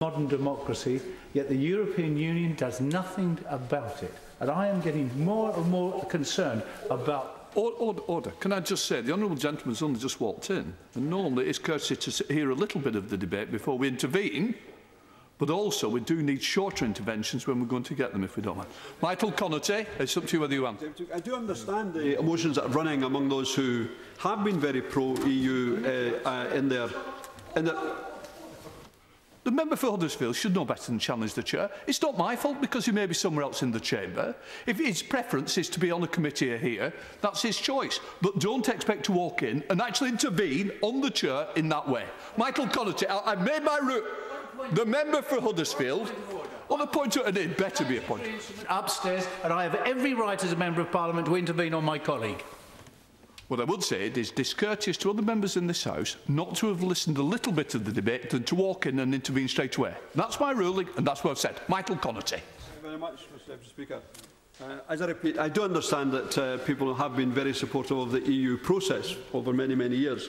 modern democracy, yet the European Union does nothing about it. And I am getting more and more concerned about Or- Order, order. Can I just say, the honourable gentleman's only just walked in, and normally it's courtesy to hear a little bit of the debate before we intervene, but also we do need shorter interventions when we're going to get them, if we don't mind. Michael Connarty, it's up to you whether you want. I do understand the emotions that are running among those who have been very pro-EU uh, uh, in their... In their The member for Huddersfield should know better than challenge the chair. It's not my fault because he may be somewhere else in the chamber. If his preference is to be on a committee here, that's his choice. But don't expect to walk in and actually intervene on the chair in that way. Michael Connarty, I, I've made my route. The member for Huddersfield, on a point to, and it better be a point. upstairs, and I have every right as a Member of Parliament to intervene on my colleague. What I would say it is discourteous to other members in this House not to have listened a little bit of the debate than to walk in and intervene straight away. That's my ruling and that's what I've said. Michael Connarty. Thank you very much, Mr Speaker. Uh, as I repeat, I do understand that uh, people have been very supportive of the EU process over many, many years.